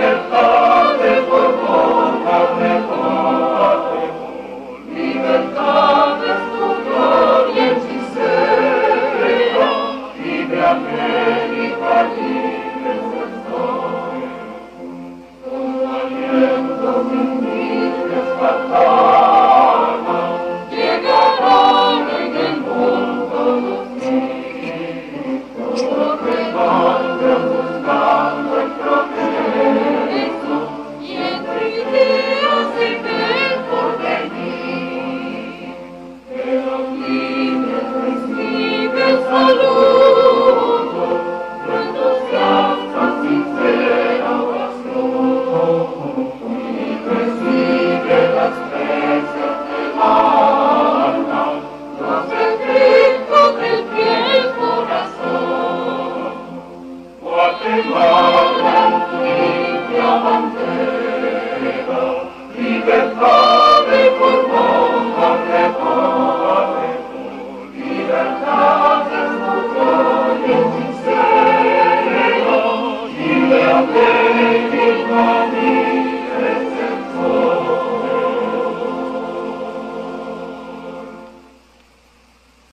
Amen.